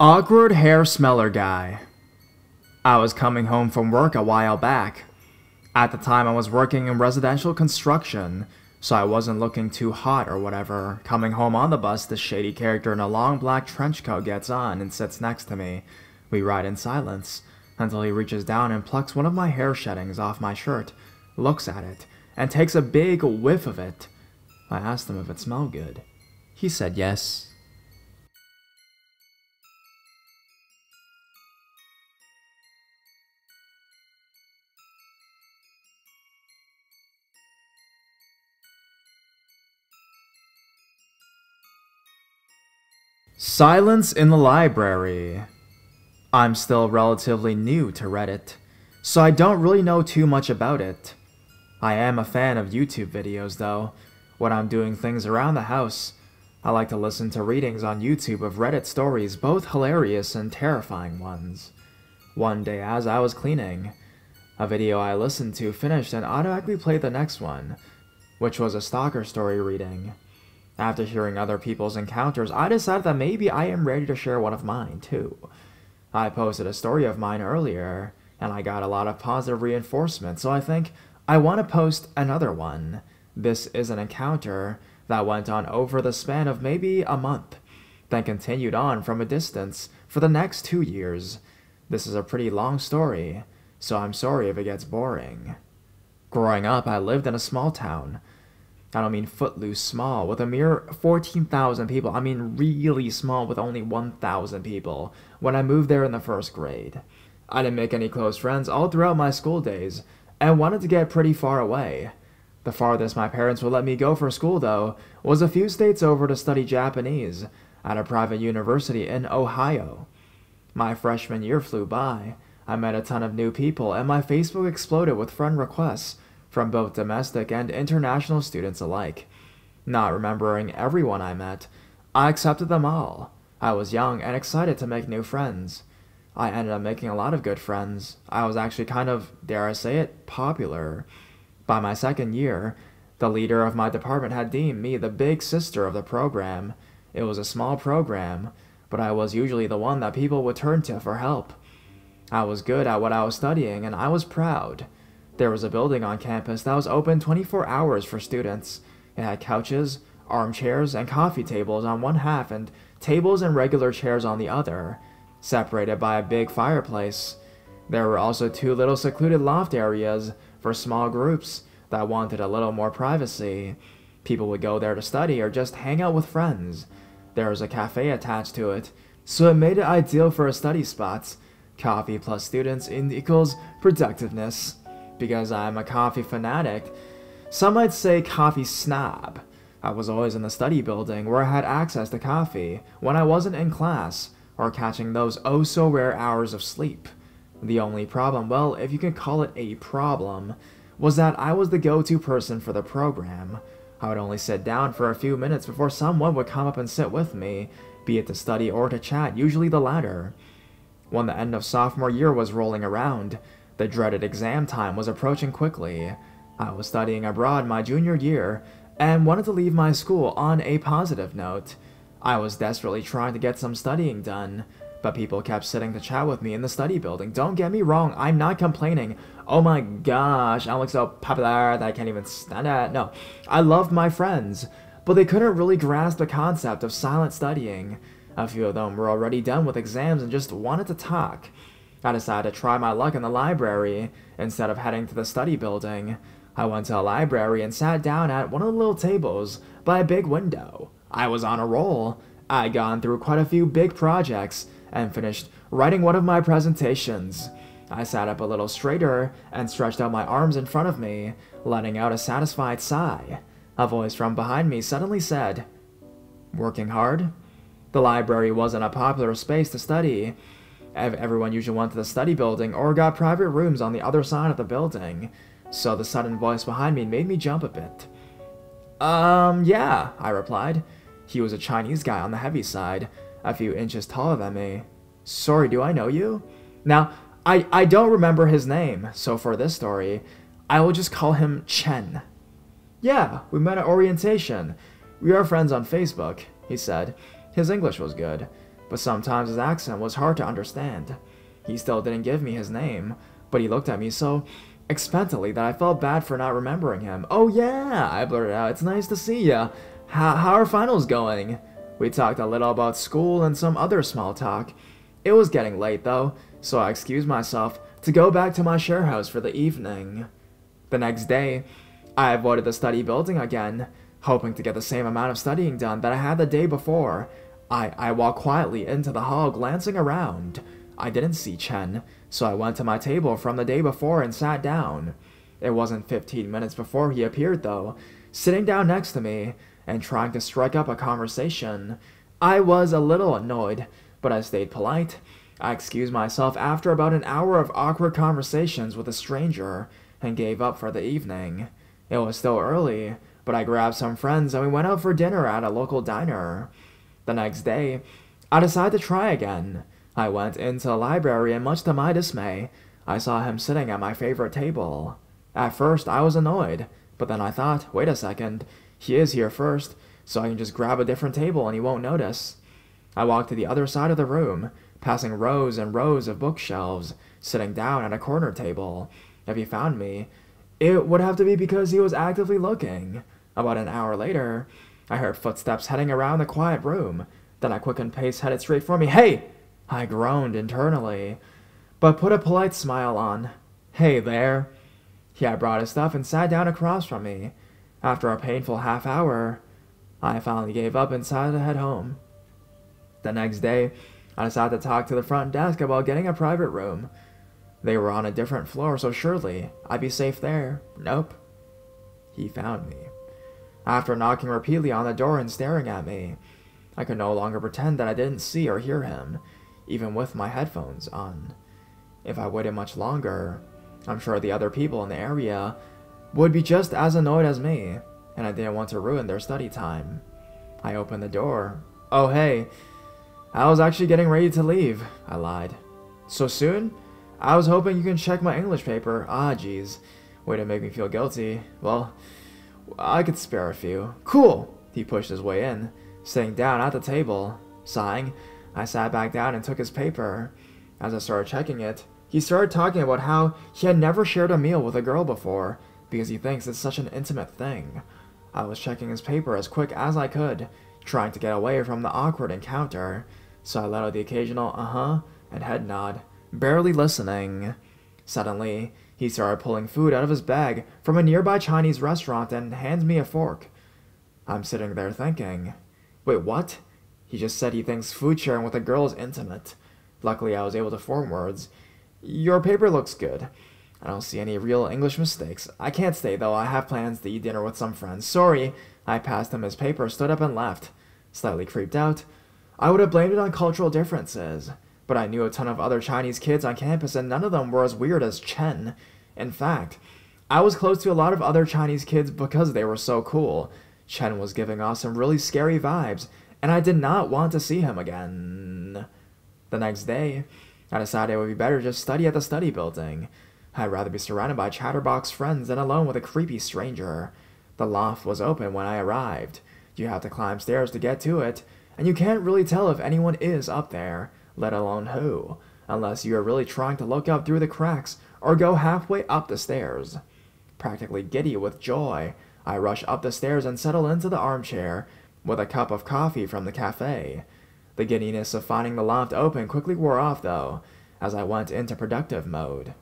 Awkward hair smeller guy. I was coming home from work a while back. At the time, I was working in residential construction, so I wasn't looking too hot or whatever. Coming home on the bus, this shady character in a long black trench coat gets on and sits next to me. We ride in silence until he reaches down and plucks one of my hair sheddings off my shirt, looks at it, and takes a big whiff of it. I asked him if it smelled good. He said yes. Silence in the library. I'm still relatively new to Reddit, so I don't really know too much about it. I am a fan of YouTube videos though. When I'm doing things around the house, I like to listen to readings on YouTube of Reddit stories, both hilarious and terrifying ones. One day, as I was cleaning, a video I listened to finished and automatically played the next one, which was a stalker story reading. After hearing other people's encounters, I decided that maybe I am ready to share one of mine too. I posted a story of mine earlier, and I got a lot of positive reinforcement, so I think I want to post another one. This is an encounter that went on over the span of maybe a month, then continued on from a distance for the next two years. This is a pretty long story, so I'm sorry if it gets boring. Growing up, I lived in a small town. I don't mean footloose small, with a mere 14,000 people. I mean really small, with only 1,000 people, when I moved there in the first grade. I didn't make any close friends all throughout my school days, and wanted to get pretty far away. The farthest my parents would let me go for school, though, was a few states over to study Japanese at a private university in Ohio. My freshman year flew by. I met a ton of new people, and my Facebook exploded with friend requests from both domestic and international students alike. Not remembering everyone I met, I accepted them all. I was young and excited to make new friends. I ended up making a lot of good friends. I was actually kind of, dare I say it, popular. By my second year, the leader of my department had deemed me the big sister of the program. It was a small program, but I was usually the one that people would turn to for help. I was good at what I was studying, and I was proud. There was a building on campus that was open 24 hours for students. It had couches, armchairs, and coffee tables on one half and tables and regular chairs on the other, separated by a big fireplace. There were also two little secluded loft areas for small groups that wanted a little more privacy. People would go there to study or just hang out with friends. There was a cafe attached to it, so it made it ideal for a study spot. Coffee plus students equals productiveness because I'm a coffee fanatic. Some might say coffee snob. I was always in the study building where I had access to coffee when I wasn't in class or catching those oh so rare hours of sleep. The only problem, well, if you can call it a problem, was that I was the go to person for the program. I would only sit down for a few minutes before someone would come up and sit with me, be it to study or to chat, usually the latter. When the end of sophomore year was rolling around, the dreaded exam time was approaching quickly. I was studying abroad my junior year and wanted to leave my school on a positive note. I was desperately trying to get some studying done, but people kept sitting to chat with me in the study building. Don't get me wrong, I'm not complaining. Oh my gosh, I look so popular that I can't even stand it. No, I loved my friends, but they couldn't really grasp the concept of silent studying. A few of them were already done with exams and just wanted to talk. I decided to try my luck in the library instead of heading to the study building. I went to a library and sat down at one of the little tables by a big window. I was on a roll. I'd gone through quite a few big projects and finished writing one of my presentations. I sat up a little straighter and stretched out my arms in front of me, letting out a satisfied sigh. A voice from behind me suddenly said, Working hard? The library wasn't a popular space to study, Everyone usually went to the study building or got private rooms on the other side of the building, so the sudden voice behind me made me jump a bit. Um, yeah, I replied. He was a Chinese guy on the heavy side, a few inches taller than me. Sorry, do I know you? Now, I, I don't remember his name, so for this story, I will just call him Chen. Yeah, we met at orientation. We are friends on Facebook, he said. His English was good. But sometimes his accent was hard to understand. He still didn't give me his name, but he looked at me so expectantly that I felt bad for not remembering him. Oh yeah, I blurted out, it's nice to see ya. How, how are finals going? We talked a little about school and some other small talk. It was getting late though, so I excused myself to go back to my share house for the evening. The next day, I avoided the study building again, hoping to get the same amount of studying done that I had the day before. I, I walked quietly into the hall, glancing around. I didn't see Chen, so I went to my table from the day before and sat down. It wasn't 15 minutes before he appeared, though, sitting down next to me and trying to strike up a conversation. I was a little annoyed, but I stayed polite. I excused myself after about an hour of awkward conversations with a stranger and gave up for the evening. It was still early, but I grabbed some friends and we went out for dinner at a local diner. The next day, I decided to try again. I went into the library and much to my dismay, I saw him sitting at my favorite table. At first, I was annoyed, but then I thought, wait a second, he is here first, so I can just grab a different table and he won't notice. I walked to the other side of the room, passing rows and rows of bookshelves, sitting down at a corner table. If he found me, it would have to be because he was actively looking. About an hour later, I heard footsteps heading around the quiet room. Then a quickened pace headed straight for me. Hey! I groaned internally, but put a polite smile on. Hey there. He had brought his stuff and sat down across from me. After a painful half hour, I finally gave up and decided to head home. The next day, I decided to talk to the front desk about getting a private room. They were on a different floor, so surely I'd be safe there. Nope. He found me. After knocking repeatedly on the door and staring at me, I could no longer pretend that I didn't see or hear him, even with my headphones on. If I waited much longer, I'm sure the other people in the area would be just as annoyed as me, and I didn't want to ruin their study time. I opened the door. Oh, hey. I was actually getting ready to leave, I lied. So soon? I was hoping you can check my English paper. Ah, jeez. Way to make me feel guilty. Well, I could spare a few. Cool! He pushed his way in, sitting down at the table. Sighing, I sat back down and took his paper. As I started checking it, he started talking about how he had never shared a meal with a girl before because he thinks it's such an intimate thing. I was checking his paper as quick as I could, trying to get away from the awkward encounter, so I let out the occasional uh huh and head nod barely listening. Suddenly, he started pulling food out of his bag from a nearby Chinese restaurant and hands me a fork. I'm sitting there thinking, wait, what? He just said he thinks food sharing with a girl is intimate. Luckily, I was able to form words. Your paper looks good. I don't see any real English mistakes. I can't stay, though. I have plans to eat dinner with some friends. Sorry. I passed him his paper, stood up, and left. Slightly creeped out. I would have blamed it on cultural differences but I knew a ton of other Chinese kids on campus and none of them were as weird as Chen. In fact, I was close to a lot of other Chinese kids because they were so cool. Chen was giving off some really scary vibes, and I did not want to see him again. The next day, I decided it would be better just study at the study building. I'd rather be surrounded by chatterbox friends than alone with a creepy stranger. The loft was open when I arrived. You have to climb stairs to get to it, and you can't really tell if anyone is up there let alone who, unless you are really trying to look up through the cracks or go halfway up the stairs. Practically giddy with joy, I rush up the stairs and settle into the armchair with a cup of coffee from the cafe. The giddiness of finding the loft open quickly wore off, though, as I went into productive mode.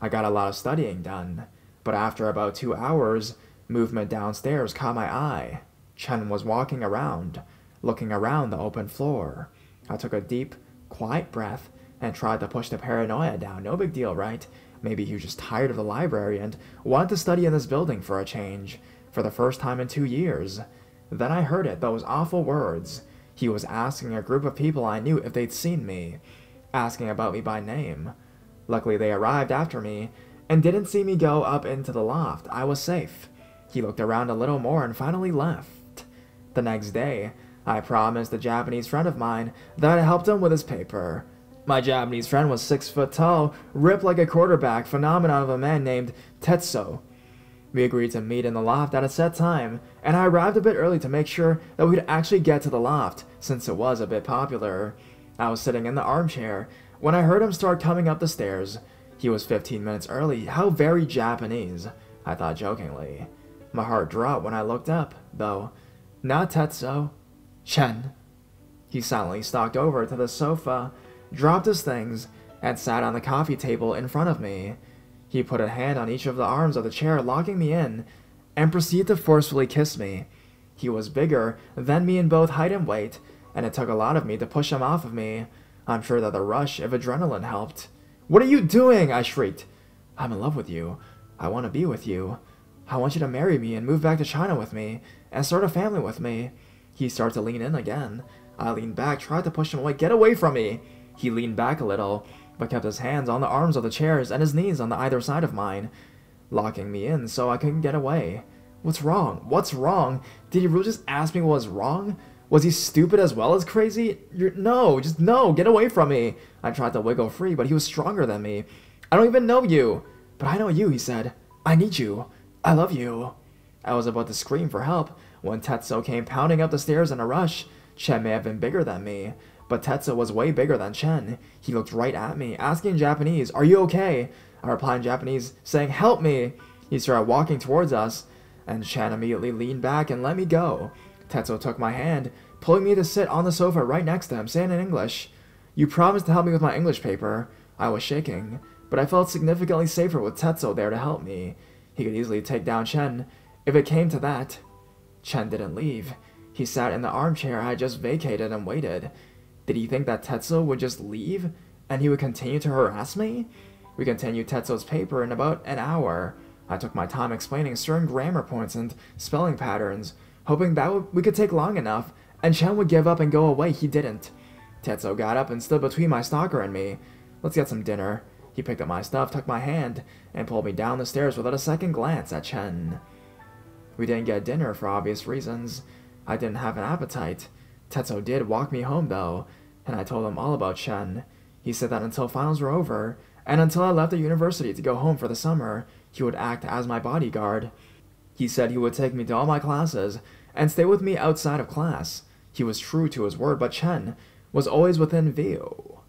I got a lot of studying done, but after about two hours, movement downstairs caught my eye. Chen was walking around, looking around the open floor. I took a deep, quiet breath and tried to push the paranoia down. No big deal, right? Maybe he was just tired of the library and wanted to study in this building for a change, for the first time in two years. Then I heard it, those awful words. He was asking a group of people I knew if they'd seen me, asking about me by name. Luckily, they arrived after me and didn't see me go up into the loft. I was safe. He looked around a little more and finally left. The next day, I promised a Japanese friend of mine that I helped him with his paper. My Japanese friend was six foot tall, ripped like a quarterback, phenomenon of a man named Tetsuo. We agreed to meet in the loft at a set time, and I arrived a bit early to make sure that we'd actually get to the loft, since it was a bit popular. I was sitting in the armchair when I heard him start coming up the stairs. He was 15 minutes early. How very Japanese, I thought jokingly. My heart dropped when I looked up, though. Not Tetsuo. Chen. He silently stalked over to the sofa, dropped his things, and sat on the coffee table in front of me. He put a hand on each of the arms of the chair, locking me in, and proceeded to forcefully kiss me. He was bigger than me in both height and weight, and it took a lot of me to push him off of me. I'm sure that the rush of adrenaline helped. What are you doing? I shrieked. I'm in love with you. I want to be with you. I want you to marry me and move back to China with me and start a family with me. He started to lean in again. I leaned back, tried to push him away. Get away from me! He leaned back a little, but kept his hands on the arms of the chairs and his knees on the either side of mine, locking me in so I couldn't get away. What's wrong? What's wrong? Did he really just ask me what was wrong? Was he stupid as well as crazy? You're, no, just no, get away from me. I tried to wiggle free, but he was stronger than me. I don't even know you. But I know you, he said. I need you. I love you. I was about to scream for help when Tetsuo came pounding up the stairs in a rush. Chen may have been bigger than me, but Tetsuo was way bigger than Chen. He looked right at me, asking in Japanese, Are you okay? I replied in Japanese, saying, Help me! He started walking towards us, and Chen immediately leaned back and let me go. Tetsuo took my hand, pulling me to sit on the sofa right next to him, saying in English, You promised to help me with my English paper. I was shaking, but I felt significantly safer with Tetsuo there to help me. He could easily take down Chen, if it came to that. Chen didn't leave. He sat in the armchair I just vacated and waited. Did he think that Tetsuo would just leave, and he would continue to harass me? We continued Tetsuo's paper in about an hour. I took my time explaining certain grammar points and spelling patterns, hoping that we could take long enough, and Chen would give up and go away. He didn't. Tetsuo got up and stood between my stalker and me. Let's get some dinner. He picked up my stuff, took my hand, and pulled me down the stairs without a second glance at Chen. We didn't get dinner for obvious reasons. I didn't have an appetite. Tetsuo did walk me home, though, and I told him all about Chen. He said that until finals were over, and until I left the university to go home for the summer, he would act as my bodyguard. He said he would take me to all my classes and stay with me outside of class. He was true to his word, but Chen was always within view.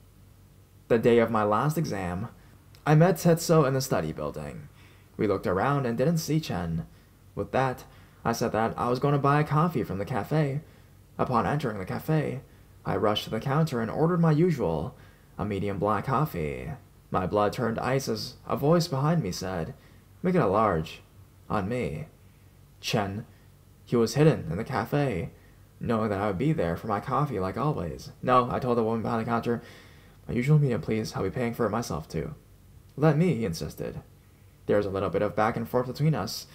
The day of my last exam, I met Tetsuo in the study building. We looked around and didn't see Chen. With that, I said that I was going to buy a coffee from the cafe. Upon entering the cafe, I rushed to the counter and ordered my usual, a medium black coffee. My blood turned ice as a voice behind me said, Make it a large. On me. Chen. He was hidden in the cafe, knowing that I would be there for my coffee like always. No, I told the woman behind the counter. My usual medium, please. I'll be paying for it myself, too. Let me, he insisted. There was a little bit of back and forth between us.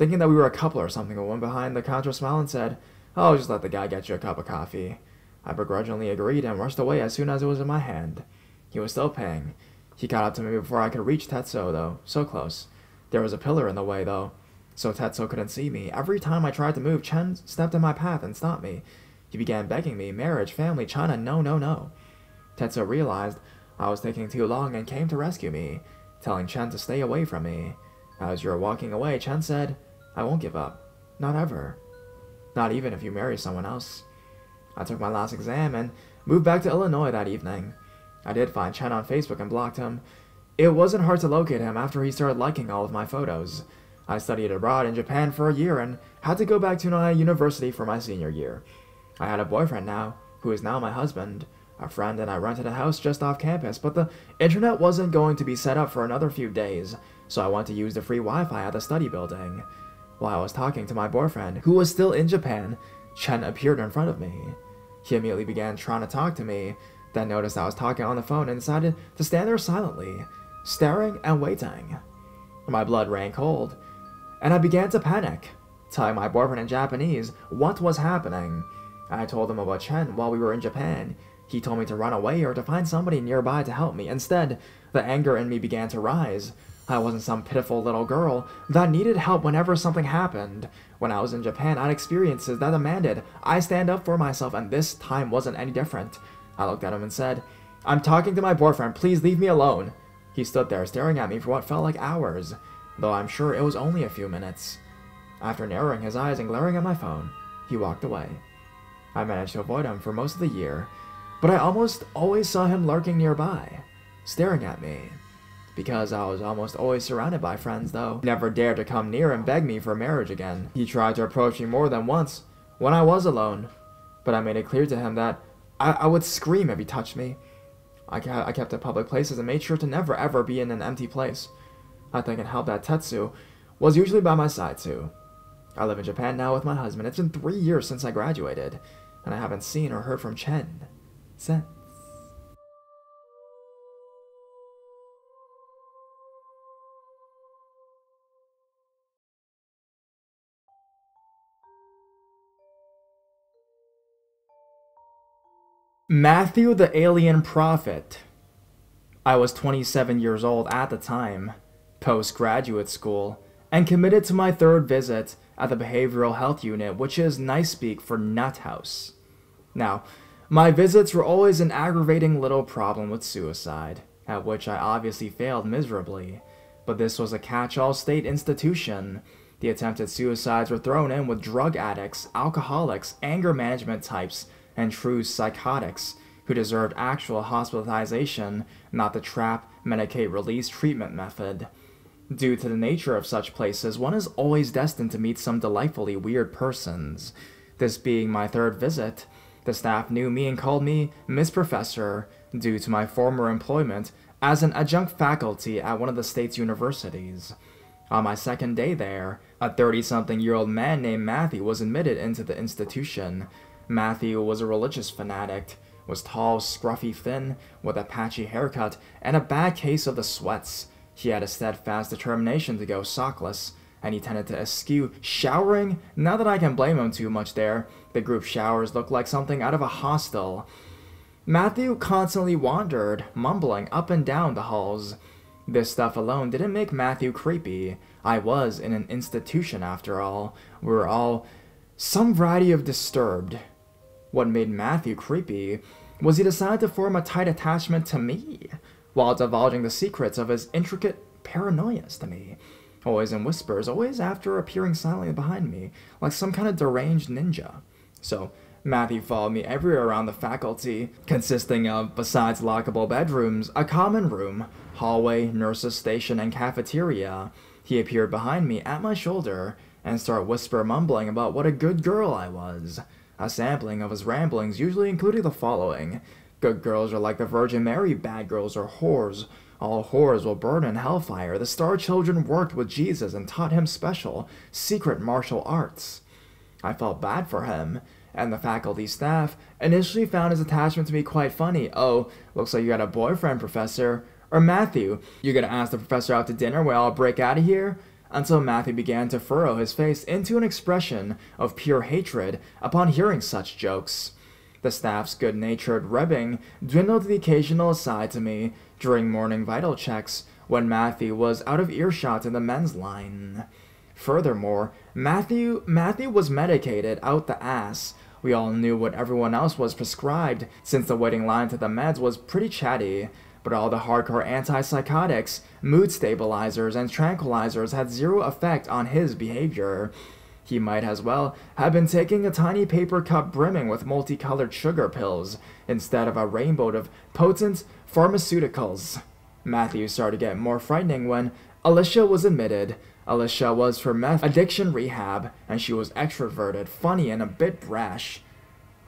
Thinking that we were a couple or something, a woman behind the counter smiled and said, Oh, just let the guy get you a cup of coffee. I begrudgingly agreed and rushed away as soon as it was in my hand. He was still paying. He caught up to me before I could reach Tetsuo, though. So close. There was a pillar in the way, though so Tetsuo couldn't see me. Every time I tried to move, Chen stepped in my path and stopped me. He began begging me, marriage, family, China, no, no, no. Tetsuo realized I was taking too long and came to rescue me, telling Chen to stay away from me. As you were walking away, Chen said, I won't give up. Not ever. Not even if you marry someone else. I took my last exam and moved back to Illinois that evening. I did find Chen on Facebook and blocked him. It wasn't hard to locate him after he started liking all of my photos. I studied abroad in Japan for a year and had to go back to Naya University for my senior year. I had a boyfriend now, who is now my husband. A friend and I rented a house just off campus, but the internet wasn't going to be set up for another few days, so I went to use the free Wi-Fi at the study building. While I was talking to my boyfriend, who was still in Japan, Chen appeared in front of me. He immediately began trying to talk to me, then noticed I was talking on the phone and decided to stand there silently, staring and waiting. My blood ran cold, and I began to panic, telling my boyfriend in Japanese what was happening. I told him about Chen while we were in Japan. He told me to run away or to find somebody nearby to help me. Instead, the anger in me began to rise. I wasn't some pitiful little girl that needed help whenever something happened. When I was in Japan, I had experiences that demanded I stand up for myself, and this time wasn't any different. I looked at him and said, I'm talking to my boyfriend, please leave me alone. He stood there staring at me for what felt like hours though I'm sure it was only a few minutes. After narrowing his eyes and glaring at my phone, he walked away. I managed to avoid him for most of the year, but I almost always saw him lurking nearby, staring at me. Because I was almost always surrounded by friends, though. he Never dared to come near and beg me for marriage again. He tried to approach me more than once, when I was alone, but I made it clear to him that I, I would scream if he touched me. I, I kept at public places and made sure to never ever be in an empty place. I think it helped that Tetsu was usually by my side too. I live in Japan now with my husband. It's been three years since I graduated, and I haven't seen or heard from Chen since. Matthew the Alien Prophet. I was 27 years old at the time, postgraduate school, and committed to my third visit at the Behavioral Health Unit, which is nice speak for nut house. Now, my visits were always an aggravating little problem with suicide, at which I obviously failed miserably. But this was a catch all state institution. The attempted suicides were thrown in with drug addicts, alcoholics, anger management types, and true psychotics who deserved actual hospitalization, not the trap, medicate, release treatment method. Due to the nature of such places, one is always destined to meet some delightfully weird persons. This being my third visit, the staff knew me and called me Miss Professor due to my former employment as an adjunct faculty at one of the state's universities. On my second day there, a 30 something year old man named Matthew was admitted into the institution, Matthew was a religious fanatic, was tall, scruffy, thin, with a patchy haircut, and a bad case of the sweats. He had a steadfast determination to go sockless, and he tended to eschew showering. Not that I can blame him too much there. The group showers looked like something out of a hostel. Matthew constantly wandered, mumbling up and down the halls. This stuff alone didn't make Matthew creepy. I was in an institution after all. We were all some variety of disturbed. What made Matthew creepy was he decided to form a tight attachment to me, while divulging the secrets of his intricate paranoias to me. Always in whispers, always after appearing silently behind me, like some kind of deranged ninja. So, Matthew followed me everywhere around the faculty, consisting of, besides lockable bedrooms, a common room, hallway, nurse's station, and cafeteria. He appeared behind me at my shoulder and started whisper mumbling about what a good girl I was. A sampling of his ramblings usually included the following Good girls are like the Virgin Mary, bad girls are whores. All whores will burn in hellfire. The star children worked with Jesus and taught him special, secret martial arts. I felt bad for him, and the faculty staff initially found his attachment to be quite funny. Oh, looks like you got a boyfriend, Professor. Or Matthew, you gonna ask the professor out to dinner while I'll break out of here? Until Matthew began to furrow his face into an expression of pure hatred upon hearing such jokes. The staff's good natured ribbing dwindled to the occasional aside to me during morning vital checks when Matthew was out of earshot in the men's line. Furthermore, Matthew Matthew was medicated out the ass. We all knew what everyone else was prescribed, since the waiting line to the meds was pretty chatty, but all the hardcore antipsychotics, mood stabilizers, and tranquilizers had zero effect on his behavior. He might as well have been taking a tiny paper cup brimming with multicolored sugar pills instead of a rainbow of potent pharmaceuticals. Matthew started to get more frightening when Alicia was admitted. Alicia was for meth addiction rehab, and she was extroverted, funny, and a bit brash.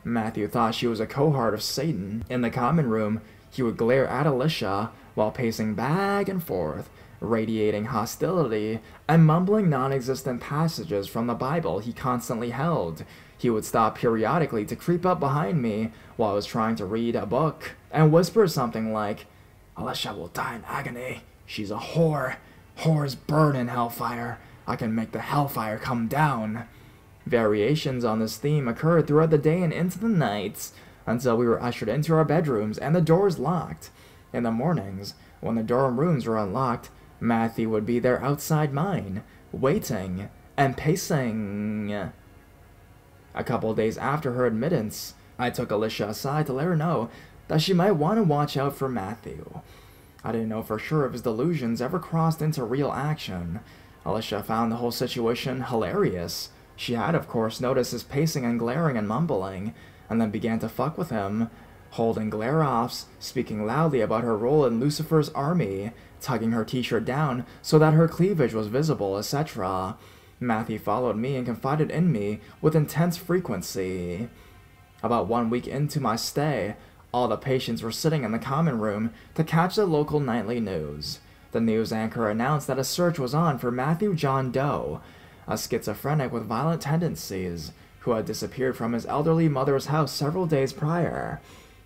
Matthew thought she was a cohort of Satan. In the common room, he would glare at Alicia while pacing back and forth, radiating hostility and mumbling non existent passages from the Bible he constantly held. He would stop periodically to creep up behind me while I was trying to read a book and whisper something like, Alicia will die in agony. She's a whore. Whores burn in hellfire. I can make the hellfire come down. Variations on this theme occurred throughout the day and into the nights, until we were ushered into our bedrooms and the doors locked. In the mornings, when the dorm rooms were unlocked, Matthew would be there outside mine, waiting and pacing. A couple days after her admittance, I took Alicia aside to let her know that she might want to watch out for Matthew. I didn't know for sure if his delusions ever crossed into real action. Alicia found the whole situation hilarious. She had, of course, noticed his pacing and glaring and mumbling, and then began to fuck with him. holding glare offs, speaking loudly about her role in Lucifer's army, tugging her t shirt down so that her cleavage was visible, etc. Matthew followed me and confided in me with intense frequency. About one week into my stay, all the patients were sitting in the common room to catch the local nightly news. The news anchor announced that a search was on for Matthew John Doe, a schizophrenic with violent tendencies, who had disappeared from his elderly mother's house several days prior.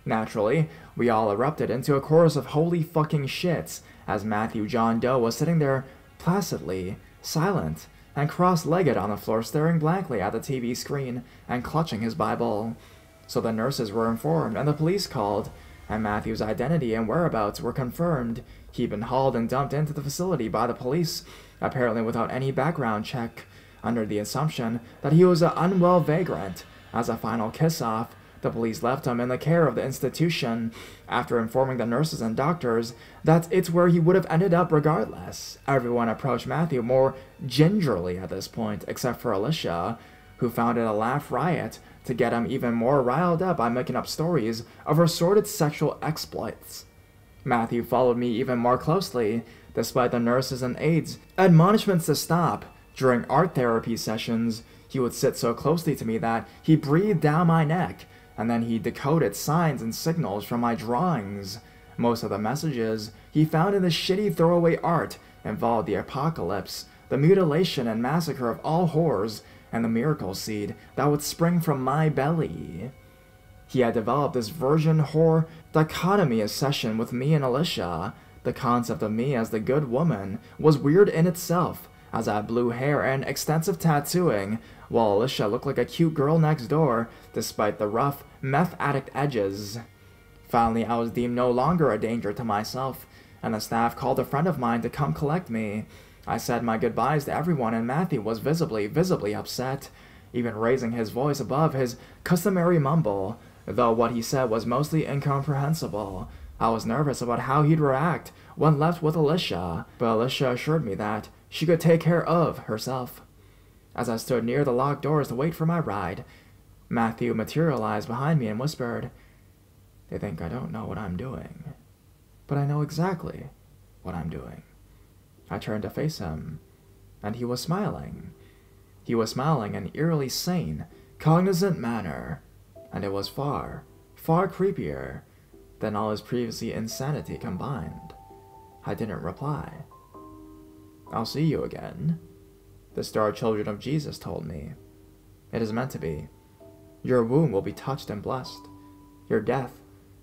Naturally, we all erupted into a chorus of holy fucking shits as Matthew John Doe was sitting there placidly, silent, and cross legged on the floor, staring blankly at the TV screen and clutching his Bible. So the nurses were informed and the police called, and Matthew's identity and whereabouts were confirmed. He'd been hauled and dumped into the facility by the police, apparently without any background check, under the assumption that he was an unwell vagrant. As a final kiss off, the police left him in the care of the institution after informing the nurses and doctors that it's where he would have ended up regardless. Everyone approached Matthew more gingerly at this point, except for Alicia, who found it a laugh riot to get him even more riled up by making up stories of her sordid sexual exploits. Matthew followed me even more closely, despite the nurses and aides' admonishments to stop. During art therapy sessions, he would sit so closely to me that he breathed down my neck and then he decoded signs and signals from my drawings. Most of the messages he found in the shitty throwaway art involved the apocalypse, the mutilation and massacre of all horrors, and the miracle seed that would spring from my belly. He had developed this virgin whore dichotomy session with me and Alicia. The concept of me as the good woman was weird in itself, as I had blue hair and extensive tattooing, while Alicia looked like a cute girl next door, despite the rough, meth addict edges. Finally, I was deemed no longer a danger to myself, and the staff called a friend of mine to come collect me. I said my goodbyes to everyone, and Matthew was visibly, visibly upset, even raising his voice above his customary mumble, though what he said was mostly incomprehensible. I was nervous about how he'd react when left with Alicia, but Alicia assured me that she could take care of herself. As I stood near the locked doors to wait for my ride, Matthew materialized behind me and whispered, They think I don't know what I'm doing, but I know exactly what I'm doing. I turned to face him, and he was smiling. He was smiling in an eerily sane, cognizant manner, and it was far, far creepier than all his previous insanity combined. I didn't reply. I'll see you again, the Star Children of Jesus told me. It is meant to be. Your womb will be touched and blessed. Your death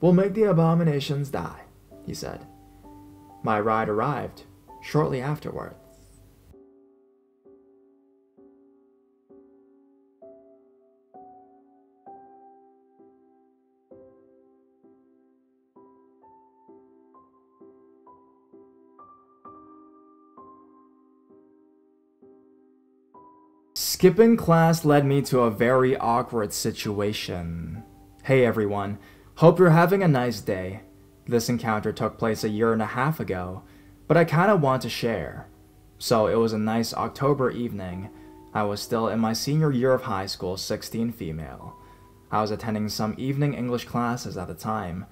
will make the abominations die, he said. My ride arrived shortly afterward. Skipping class led me to a very awkward situation. Hey everyone, hope you're having a nice day. This encounter took place a year and a half ago, but I kinda want to share. So it was a nice October evening. I was still in my senior year of high school, 16 female. I was attending some evening English classes at the time.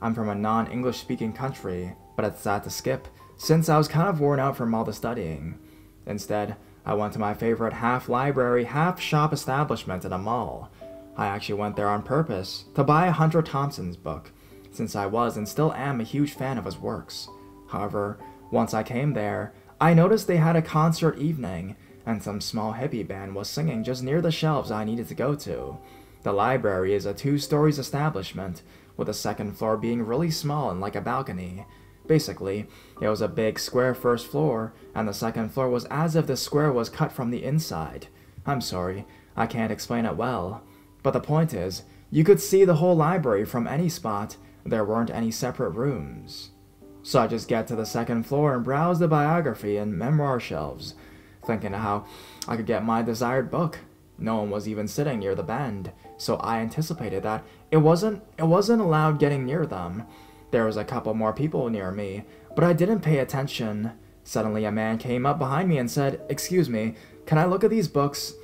I'm from a non English speaking country, but I decided to skip since I was kind of worn out from all the studying. Instead, I went to my favorite half library, half shop establishment in a mall. I actually went there on purpose to buy Hunter Thompson's book, since I was and still am a huge fan of his works. However, once I came there, I noticed they had a concert evening, and some small hippie band was singing just near the shelves I needed to go to. The library is a two stories establishment, with the second floor being really small and like a balcony. Basically, it was a big square first floor, and the second floor was as if the square was cut from the inside. I'm sorry, I can't explain it well. But the point is, you could see the whole library from any spot, there weren't any separate rooms. So I just get to the second floor and browse the biography and memoir shelves, thinking how I could get my desired book. No one was even sitting near the band, so I anticipated that it wasn't it wasn't allowed getting near them, there was a couple more people near me, but I didn't pay attention. Suddenly, a man came up behind me and said, Excuse me, can I look at these books?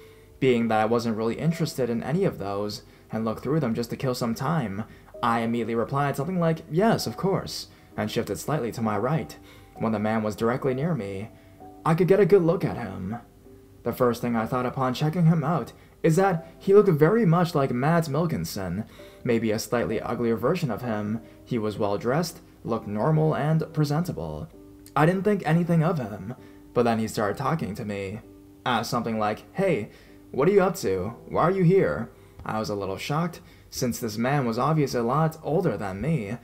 Being that I wasn't really interested in any of those, and look through them just to kill some time, I immediately replied something like, Yes, of course, and shifted slightly to my right. When the man was directly near me, I could get a good look at him. The first thing I thought upon checking him out is that he looked very much like Mads Mikkelsen, maybe a slightly uglier version of him. He was well dressed, looked normal and presentable. I didn't think anything of him, but then he started talking to me. Asked something like, Hey, what are you up to? Why are you here? I was a little shocked, since this man was obviously a lot older than me,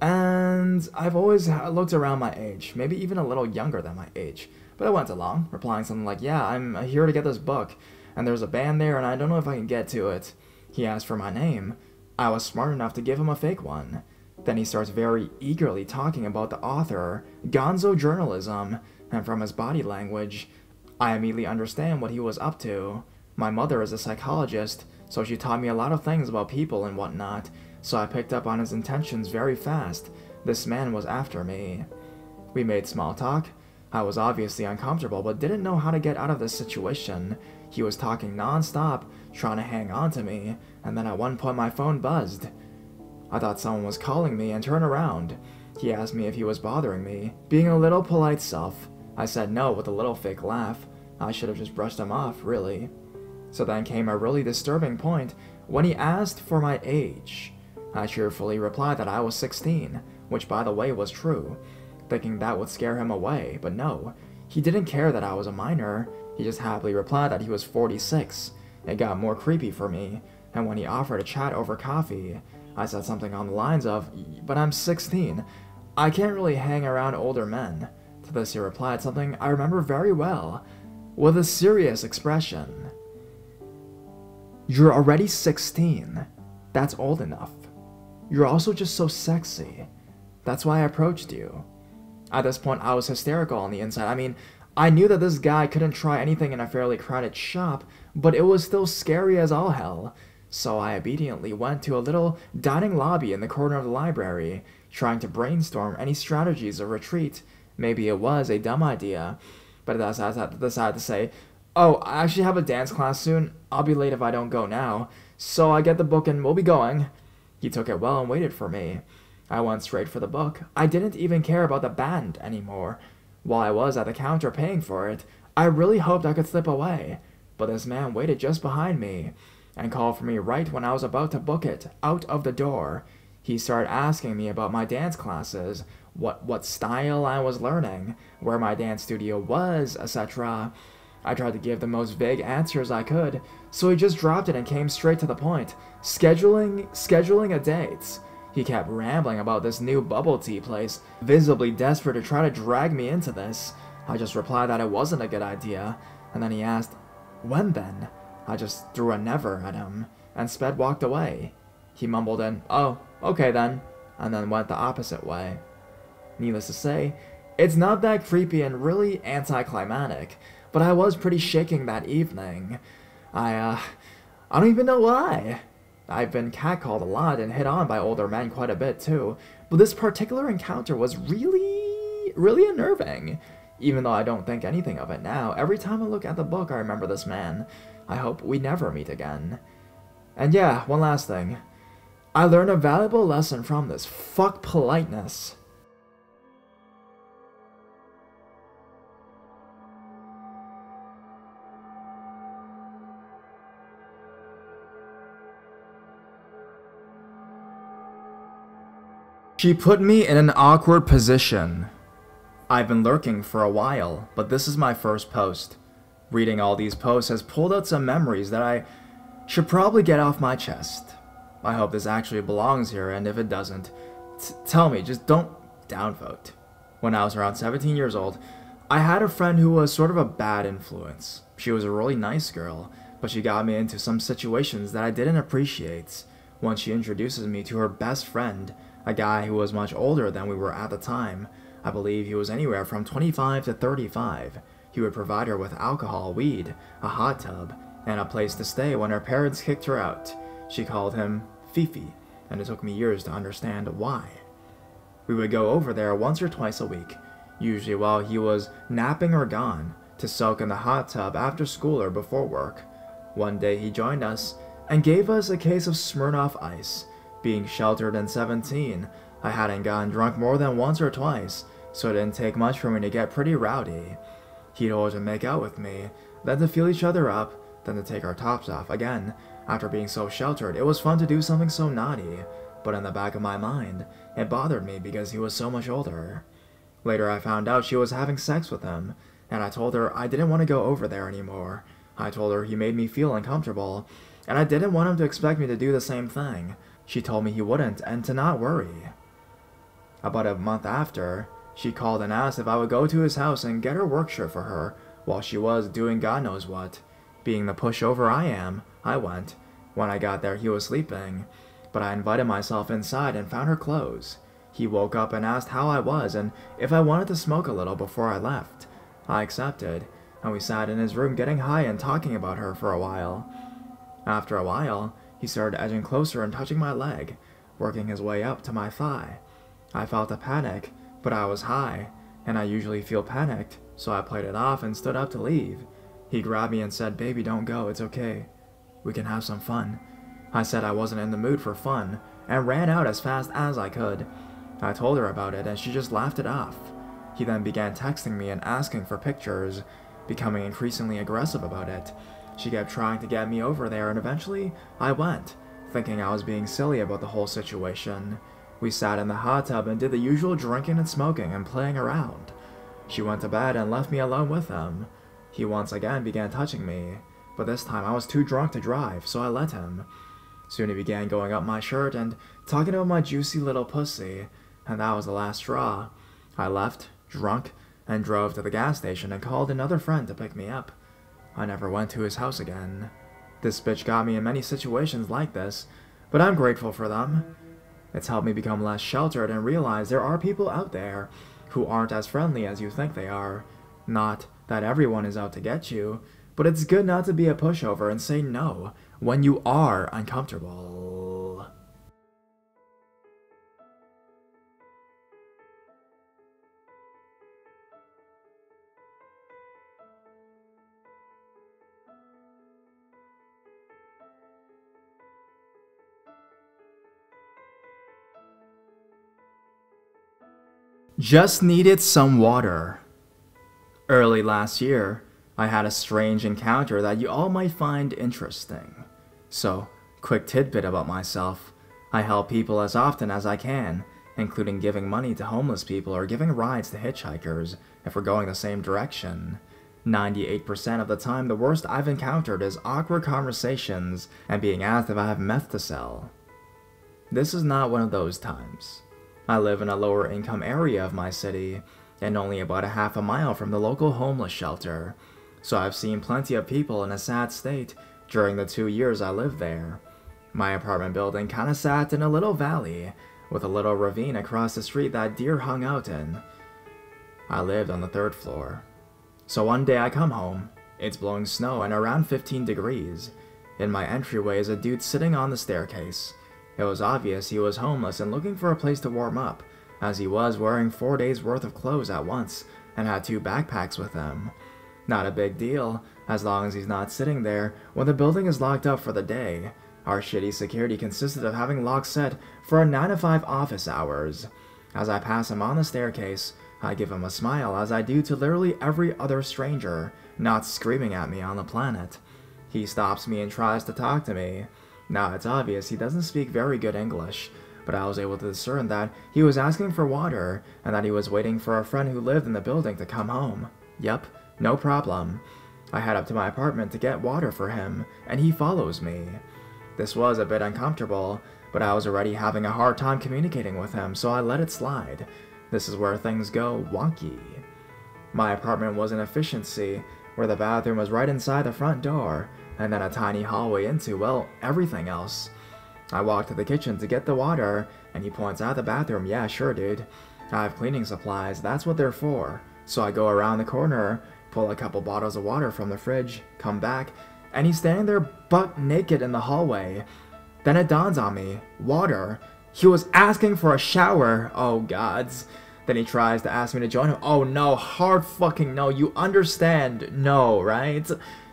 and I've always looked around my age, maybe even a little younger than my age. But I went along, replying something like, Yeah, I'm here to get this book, and there's a band there, and I don't know if I can get to it. He asked for my name. I was smart enough to give him a fake one. Then he starts very eagerly talking about the author, gonzo journalism, and from his body language, I immediately understand what he was up to. My mother is a psychologist, so she taught me a lot of things about people and whatnot, so I picked up on his intentions very fast. This man was after me. We made small talk. I was obviously uncomfortable, but didn't know how to get out of this situation. He was talking non-stop, trying to hang on to me, and then at one point my phone buzzed. I thought someone was calling me and turned around. He asked me if he was bothering me, being a little polite self. I said no with a little fake laugh. I should have just brushed him off, really. So then came a really disturbing point when he asked for my age. I cheerfully replied that I was 16, which by the way was true, thinking that would scare him away, but no. He didn't care that I was a minor, he just happily replied that he was 46. It got more creepy for me, and when he offered a chat over coffee, I said something on the lines of, But I'm 16. I can't really hang around older men. To this he replied something I remember very well, with a serious expression. You're already 16. That's old enough. You're also just so sexy. That's why I approached you. At this point, I was hysterical on the inside. I mean, I knew that this guy couldn't try anything in a fairly crowded shop, but it was still scary as all hell. So I obediently went to a little dining lobby in the corner of the library, trying to brainstorm any strategies of retreat. Maybe it was a dumb idea, but I decided to say, Oh, I actually have a dance class soon. I'll be late if I don't go now. So I get the book and we'll be going. He took it well and waited for me. I went straight for the book. I didn't even care about the band anymore. While I was at the counter paying for it, I really hoped I could slip away. But this man waited just behind me and called for me right when I was about to book it, out of the door. He started asking me about my dance classes, what what style I was learning, where my dance studio was, etc. I tried to give the most vague answers I could, so he just dropped it and came straight to the point. Scheduling scheduling a date. He kept rambling about this new bubble tea place, visibly desperate to try to drag me into this. I just replied that it wasn't a good idea, and then he asked, When then? I just threw a never at him, and sped walked away. He mumbled in, Oh, okay then, and then went the opposite way. Needless to say, it's not that creepy and really anticlimactic, but I was pretty shaking that evening. I, uh, I don't even know why. I've been catcalled a lot and hit on by older men quite a bit too, but this particular encounter was really, really unnerving. Even though I don't think anything of it now, every time I look at the book I remember this man. I hope we never meet again. And yeah, one last thing. I learned a valuable lesson from this. Fuck politeness. She put me in an awkward position. I've been lurking for a while, but this is my first post. Reading all these posts has pulled out some memories that I should probably get off my chest. I hope this actually belongs here, and if it doesn't, tell me, just don't downvote. When I was around 17 years old, I had a friend who was sort of a bad influence. She was a really nice girl, but she got me into some situations that I didn't appreciate. Once she introduces me to her best friend, a guy who was much older than we were at the time. I believe he was anywhere from 25 to 35. He would provide her with alcohol, weed, a hot tub, and a place to stay when her parents kicked her out. She called him Fifi, and it took me years to understand why. We would go over there once or twice a week, usually while he was napping or gone, to soak in the hot tub after school or before work. One day he joined us and gave us a case of Smirnoff Ice, Being sheltered and 17, I hadn't gotten drunk more than once or twice, so it didn't take much for me to get pretty rowdy. He'd always make out with me, then to feel each other up, then to take our tops off again. After being so sheltered, it was fun to do something so naughty, but in the back of my mind, it bothered me because he was so much older. Later, I found out she was having sex with him, and I told her I didn't want to go over there anymore. I told her he made me feel uncomfortable, and I didn't want him to expect me to do the same thing. She told me he wouldn't, and to not worry. About a month after, she called and asked if I would go to his house and get her work shirt for her while she was doing God knows what. Being the pushover I am, I went. When I got there, he was sleeping, but I invited myself inside and found her clothes. He woke up and asked how I was and if I wanted to smoke a little before I left. I accepted, and we sat in his room getting high and talking about her for a while. After a while, he started edging closer and touching my leg, working his way up to my thigh. I felt a panic, but I was high, and I usually feel panicked, so I played it off and stood up to leave. He grabbed me and said, Baby, don't go, it's okay. We can have some fun. I said I wasn't in the mood for fun, and ran out as fast as I could. I told her about it, and she just laughed it off. He then began texting me and asking for pictures, becoming increasingly aggressive about it. She kept trying to get me over there, and eventually I went, thinking I was being silly about the whole situation. We sat in the hot tub and did the usual drinking and smoking and playing around. She went to bed and left me alone with him. He once again began touching me, but this time I was too drunk to drive, so I let him. Soon he began going up my shirt and talking about my juicy little pussy, and that was the last straw. I left, drunk, and drove to the gas station and called another friend to pick me up. I never went to his house again. This bitch got me in many situations like this, but I'm grateful for them. It's helped me become less sheltered and realize there are people out there who aren't as friendly as you think they are. Not that everyone is out to get you, but it's good not to be a pushover and say no when you are uncomfortable. Just needed some water. Early last year, I had a strange encounter that you all might find interesting. So, quick tidbit about myself. I help people as often as I can, including giving money to homeless people or giving rides to hitchhikers if we're going the same direction. 98% of the time, the worst I've encountered is awkward conversations and being asked if I have meth to sell. This is not one of those times. I live in a lower income area of my city, and only about a half a mile from the local homeless shelter, so I've seen plenty of people in a sad state during the two years I lived there. My apartment building kinda sat in a little valley, with a little ravine across the street that deer hung out in. I lived on the third floor. So one day I come home, it's blowing snow and around 15 degrees. In my entryway is a dude sitting on the staircase. It was obvious he was homeless and looking for a place to warm up, as he was wearing four days worth of clothes at once and had two backpacks with him. Not a big deal, as long as he's not sitting there when the building is locked up for the day. Our shitty security consisted of having locks set for our 9 to 5 office hours. As I pass him on the staircase, I give him a smile as I do to literally every other stranger, not screaming at me on the planet. He stops me and tries to talk to me. Now, it's obvious he doesn't speak very good English, but I was able to discern that he was asking for water and that he was waiting for a friend who lived in the building to come home. Yep, no problem. I head up to my apartment to get water for him, and he follows me. This was a bit uncomfortable, but I was already having a hard time communicating with him, so I let it slide. This is where things go wonky. My apartment was an efficiency, where the bathroom was right inside the front door, and then a tiny hallway into, well, everything else. I walk to the kitchen to get the water, and he points out the bathroom. Yeah, sure, dude. I have cleaning supplies, that's what they're for. So I go around the corner, pull a couple bottles of water from the fridge, come back, and he's standing there butt naked in the hallway. Then it dawns on me water. He was asking for a shower. Oh, gods. Then he tries to ask me to join him. Oh, no. Hard fucking no. You understand. No, right?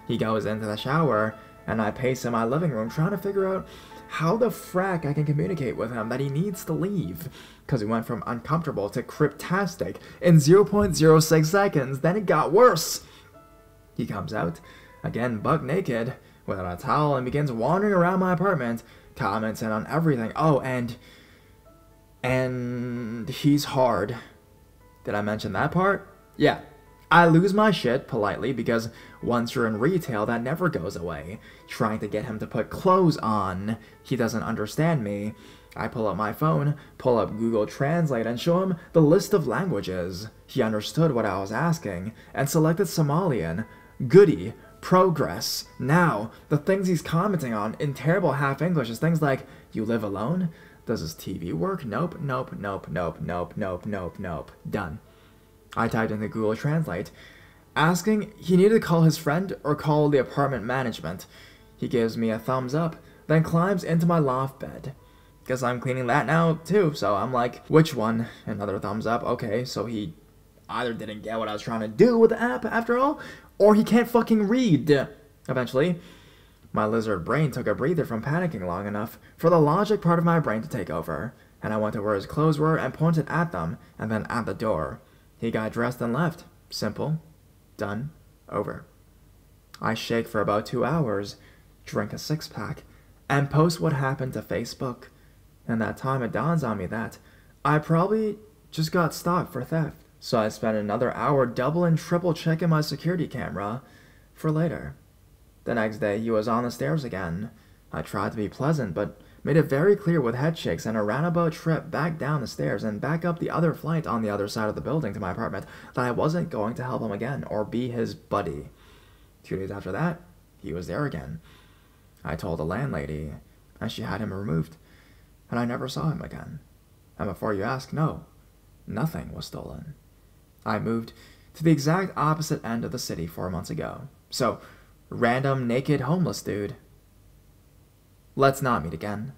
He goes into the shower, and I pace in my living room trying to figure out how the frack I can communicate with him that he needs to leave. Because he went from uncomfortable to cryptastic in 0.06 seconds, then it got worse. He comes out, again buck naked, without a towel, and begins wandering around my apartment, commenting on everything. Oh, and. And he's hard. Did I mention that part? Yeah, I lose my shit politely because once you're in retail, that never goes away. Trying to get him to put clothes on. He doesn't understand me. I pull up my phone, pull up Google Translate, and show him the list of languages. He understood what I was asking and selected Somalian. Goody. Progress. Now, the things he's commenting on in terrible half English is things like, You live alone? Does his TV work? Nope, nope, nope, nope, nope, nope, nope, nope. Done. I typed into Google Translate, asking he needed to call his friend or call the apartment management. He gives me a thumbs up, then climbs into my loft bed. Guess I'm cleaning that now too, so I'm like, which one? Another thumbs up. Okay, so he either didn't get what I was trying to do with the app after all, or he can't fucking read. Eventually, my lizard brain took a breather from panicking long enough for the logic part of my brain to take over, and I went to where his clothes were and pointed at them, and then at the door. He got dressed and left. Simple. Done. Over. I shake for about two hours, drink a six pack, and post what happened to Facebook. And that time it dawns on me that I probably just got stopped for theft. So I spend another hour double and triple checking my security camera for later. The next day he was on the stairs again. I tried to be pleasant, but made it very clear with head shakes and a roundabout trip back down the stairs and back up the other flight on the other side of the building to my apartment that I wasn't going to help him again or be his buddy. Two days after that, he was there again. I told the landlady, and she had him removed, and I never saw him again. And before you ask, no, nothing was stolen. I moved to the exact opposite end of the city four months ago. So, random naked homeless dude Let's not meet again.